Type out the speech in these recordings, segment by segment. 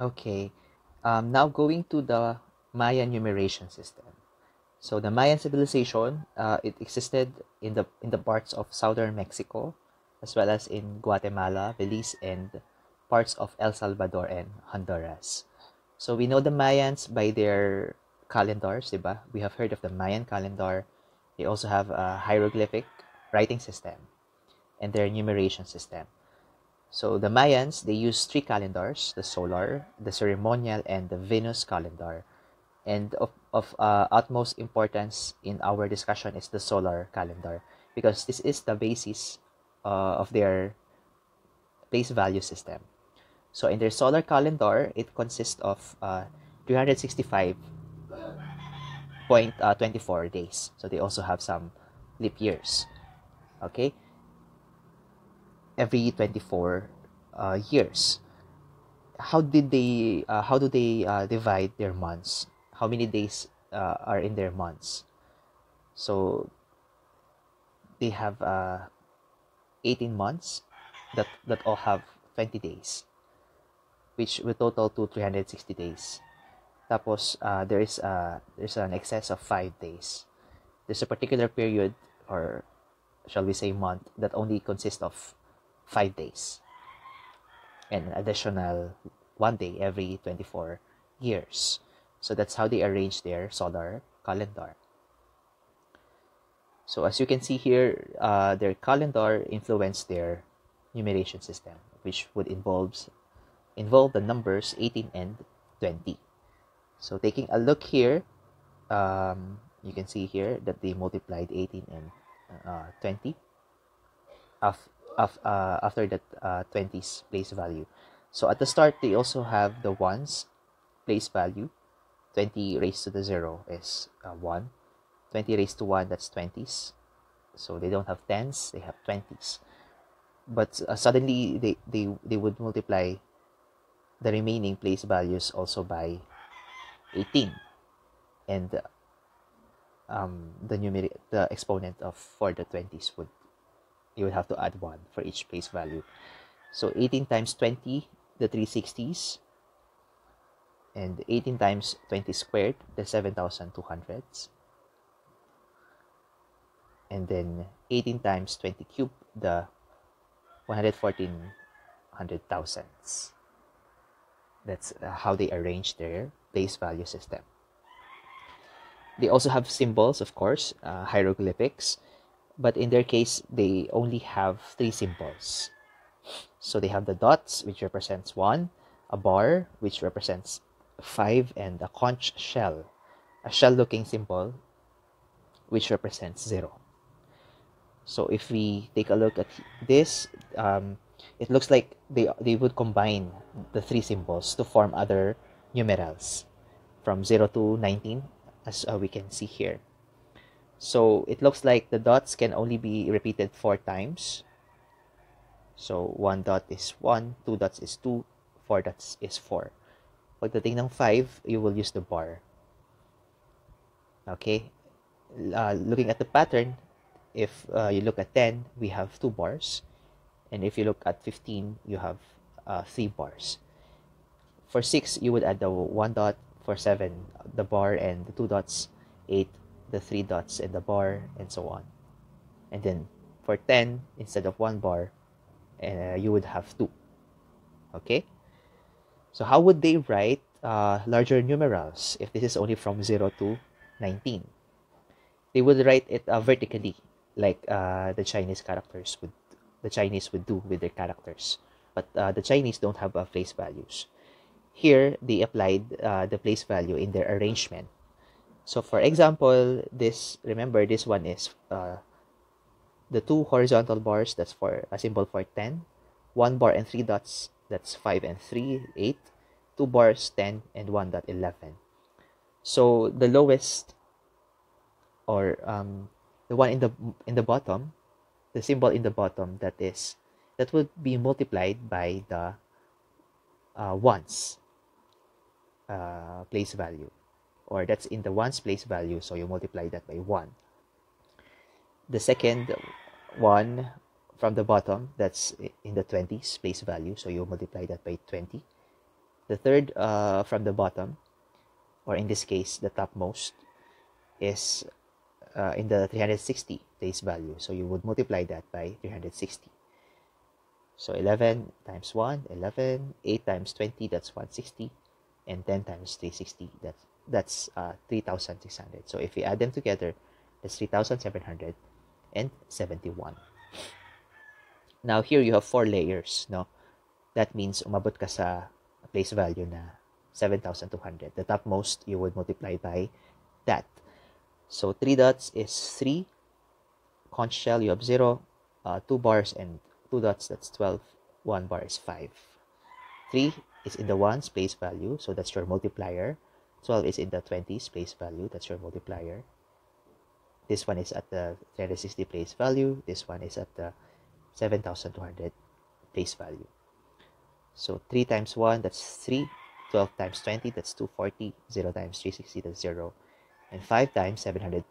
Okay, um, now going to the Mayan numeration system. So the Mayan civilization, uh, it existed in the in the parts of southern Mexico, as well as in Guatemala, Belize, and parts of El Salvador and Honduras. So we know the Mayans by their calendars, diba? We have heard of the Mayan calendar. They also have a hieroglyphic writing system and their numeration system. So the Mayans, they use three calendars, the solar, the ceremonial, and the Venus calendar. And of, of uh, utmost importance in our discussion is the solar calendar because this is the basis uh, of their base value system. So in their solar calendar, it consists of uh, 365.24 uh, days. So they also have some leap years. Okay, every 24 uh, years. How did they? Uh, how do they uh, divide their months? How many days uh, are in their months? So they have uh, 18 months that that all have 20 days, which will total to 360 days. Tapos there is uh, there's an excess of five days. There's a particular period, or shall we say month, that only consists of five days and an additional one day every 24 years. So that's how they arrange their solar calendar. So as you can see here, uh, their calendar influenced their numeration system, which would involve involve the numbers 18 and 20. So taking a look here, um, you can see here that they multiplied 18 and uh, 20 of of, uh, after that uh, 20s place value. So at the start, they also have the ones place value. 20 raised to the 0 is uh, 1. 20 raised to 1, that's 20s. So they don't have 10s, they have 20s. But uh, suddenly, they, they, they would multiply the remaining place values also by 18. And um, the numeric, the exponent of for the 20s would you would have to add 1 for each place value. So 18 times 20, the 360s, and 18 times 20 squared, the 7,200s. And then 18 times 20 cubed, the 114 hundred thousands. That's uh, how they arrange their place value system. They also have symbols, of course, uh, hieroglyphics but in their case they only have three symbols. So they have the dots which represents one a bar which represents five and a conch shell a shell looking symbol which represents zero. So if we take a look at this um, it looks like they, they would combine the three symbols to form other numerals from 0 to 19 as uh, we can see here so it looks like the dots can only be repeated four times. So one dot is one, two dots is two, four dots is four. Pagdating ng five, you will use the bar. Okay? Uh, looking at the pattern, if uh, you look at 10, we have two bars. And if you look at 15, you have uh, three bars. For 6, you would add the 1 dot. For 7, the bar and the 2 dots. 8, the three dots in the bar and so on. And then for 10 instead of one bar uh, you would have two. Okay? So how would they write uh, larger numerals if this is only from 0 to 19 they would write it uh, vertically like uh, the chinese characters would the chinese would do with their characters. But uh, the chinese don't have uh, place values. Here they applied uh, the place value in their arrangement so for example, this, remember this one is uh, the two horizontal bars, that's for a symbol for 10. One bar and three dots, that's 5 and 3, 8. Two bars, 10, and 1 dot, 11. So the lowest, or um, the one in the in the bottom, the symbol in the bottom, that is, that would be multiplied by the uh, ones uh, place value or that's in the ones place value so you multiply that by 1 the second one from the bottom that's in the 20s place value so you multiply that by 20 The third uh, from the bottom, or in this case, the topmost, is uh, in the 360 place value. So you would multiply that by 360. So 11 times 1, 11, 8 times 20, that's 160, and 10 times 360, that's, that's uh, 3,600. So if we add them together, that's 3,771. Now here you have four layers, no? That means umabot ka sa place value na 7,200. The topmost you would multiply by that. So 3 dots is 3. Conch shell you have 0. Uh, 2 bars and 2 dots that's 12. 1 bar is 5. 3 is in the 1's place value, so that's your multiplier. 12 is in the 20's place value, that's your multiplier. This one is at the 360 place value. This one is at the 7,200 place value. So 3 times 1, that's 3. 12 times 20, that's 240. 0 times 360, that's 0. And 5 times 700,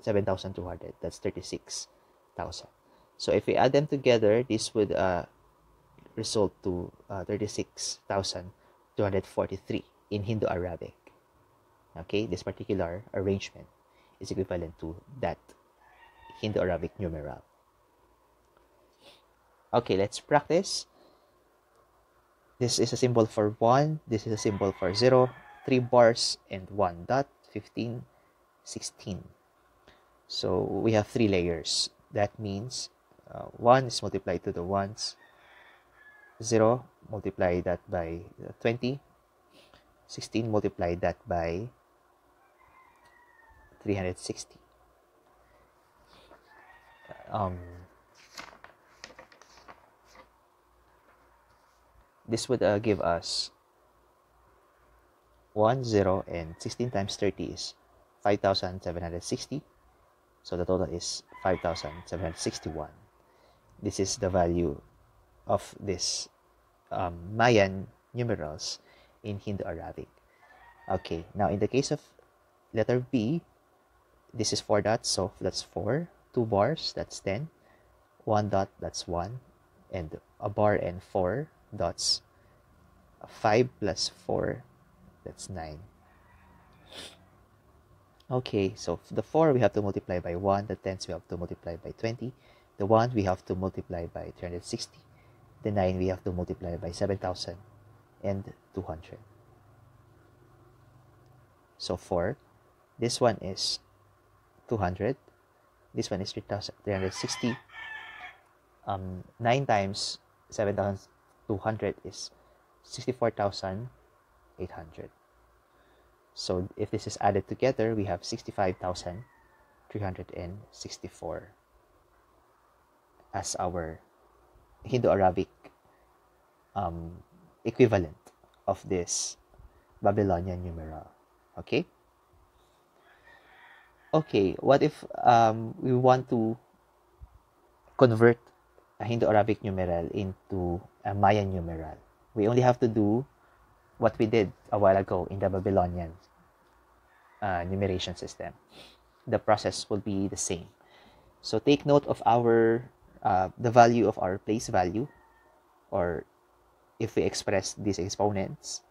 7,200, that's 36,000. So if we add them together, this would uh, result to uh, 36,243 in Hindu-Arabic. Okay, this particular arrangement is equivalent to that Hindu-Arabic numeral. Okay, let's practice. This is a symbol for 1, this is a symbol for 0, 3 bars and 1 dot, 15, 16. So we have three layers. That means uh, 1 is multiplied to the ones, 0 multiply that by 20, 16 multiply that by 360. Um, this would uh, give us 1, 0, and 16 times 30 is 5,760. So the total is 5,761. This is the value of this um, Mayan numerals in Hindu-Arabic. Okay, now in the case of letter B, this is 4 dots, so that's 4. 2 bars, that's 10. 1 dot, that's 1. And a bar and 4 dots. 5 plus 4, that's 9. Okay, so the 4 we have to multiply by 1, the 10s we have to multiply by 20, the 1 we have to multiply by 360, the 9 we have to multiply by 7,000 and 200. So 4, this one is 200, this one is 360, um, 9 times 7,200 is 64,800. So if this is added together, we have 65,364 as our Hindu-Arabic um, equivalent of this Babylonian numeral. Okay? Okay, what if um, we want to convert a Hindu-Arabic numeral into a Mayan numeral? We only have to do what we did a while ago in the Babylonian uh, numeration system. The process will be the same. So take note of our uh, the value of our place value or if we express these exponents.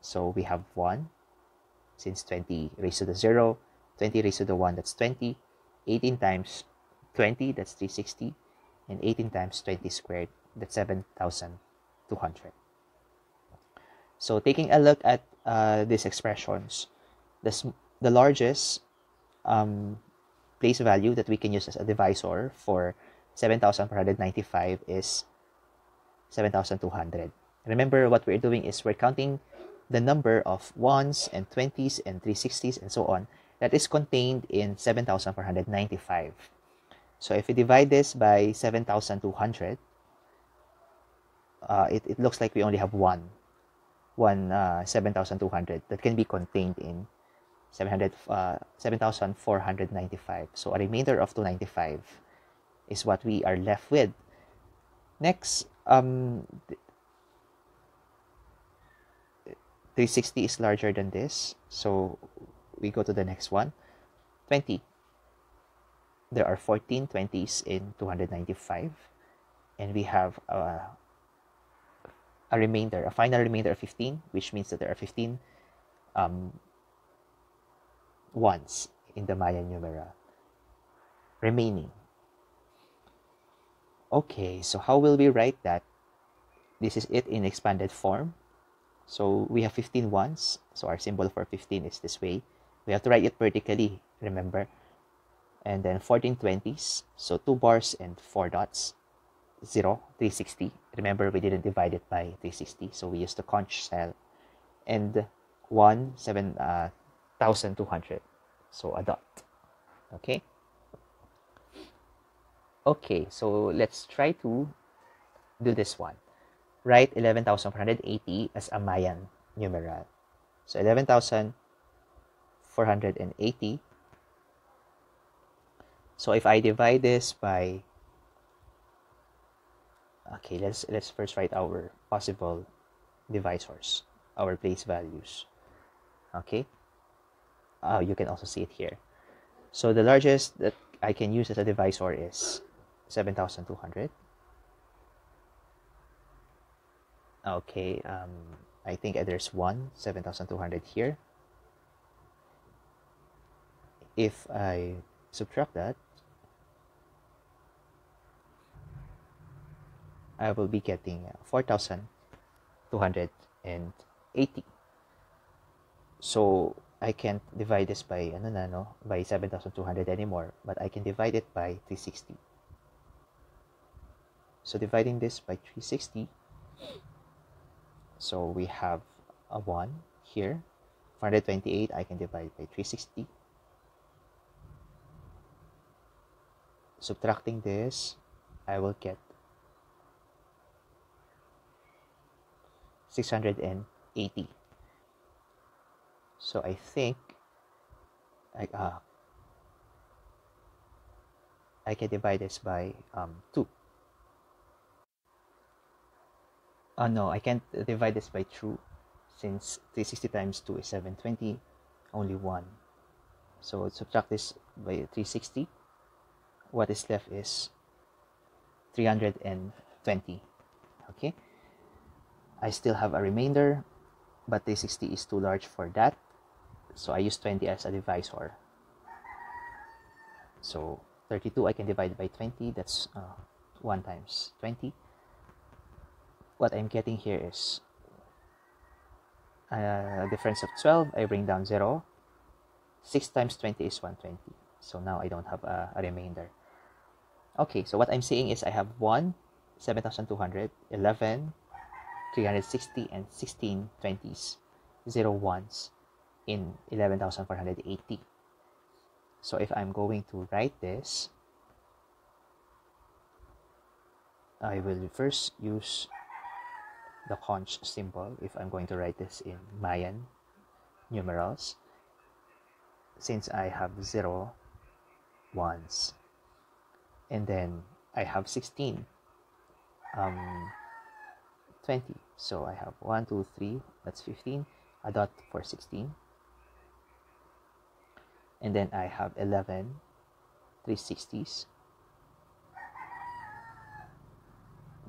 So we have 1 since 20 raised to the 0 20 raised to the 1 that's 20 18 times 20 that's 360 and 18 times 20 squared that's 7200 so taking a look at uh, these expressions the, the largest um, place value that we can use as a divisor for 7,495 is 7,200. Remember what we're doing is we're counting the number of 1s and 20s and 360s and so on that is contained in 7,495. So if we divide this by 7,200, uh, it, it looks like we only have one, one uh, 7,200 that can be contained in 700, uh, 7,495. So a remainder of 295 is what we are left with. Next, um, 360 is larger than this. So we go to the next one. 20. There are 14 20s in 295. And we have uh, a remainder, a final remainder of 15, which means that there are 15 um, ones in the Mayan numeral remaining. Okay, so how will we write that? This is it in expanded form. So we have 15 ones. So our symbol for 15 is this way. We have to write it vertically, remember? And then 14 20s. So two bars and four dots. 0, 360. Remember, we didn't divide it by 360. So we used the conch shell. And 1, 7,200. Uh, so a dot. Okay? Okay, so let's try to do this one. Write 11,480 as a Mayan numeral. So 11,480. So if I divide this by okay, let's let's first write our possible divisors, our place values. Okay. Uh, you can also see it here. So the largest that I can use as a divisor is 7,200. Okay, um, I think there's one 7,200 here. If I subtract that, I will be getting 4,280. So I can't divide this by ano na no, by 7,200 anymore, but I can divide it by 360. So dividing this by 360, so we have a 1 here. 428 I can divide by 360. Subtracting this, I will get 680. So I think I, uh, I can divide this by um, 2. Oh no, I can't divide this by 2 since 360 times 2 is 720, only 1. So subtract this by 360. What is left is 320. Okay. I still have a remainder, but 360 is too large for that. So I use 20 as a divisor. So 32 I can divide by 20. That's uh, 1 times 20 what I'm getting here is a difference of 12. I bring down 0. 6 times 20 is 120. So now I don't have a, a remainder. Okay, so what I'm saying is I have 1, 7,200, 11, 360, and 16 20s, 0 ones in 11,480. So if I'm going to write this, I will first use the conch symbol if I'm going to write this in Mayan numerals since I have 0 ones. And then I have 16 um 20 so I have 1 2 3 that's 15 a dot for 16 and then I have 11 360s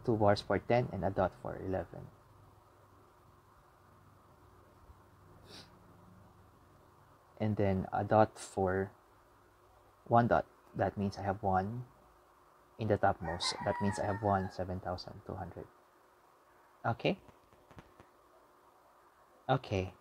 2 bars for 10 and a dot for 11. And then a dot for one dot. That means I have one in the topmost. That means I have one 7,200. Okay? Okay.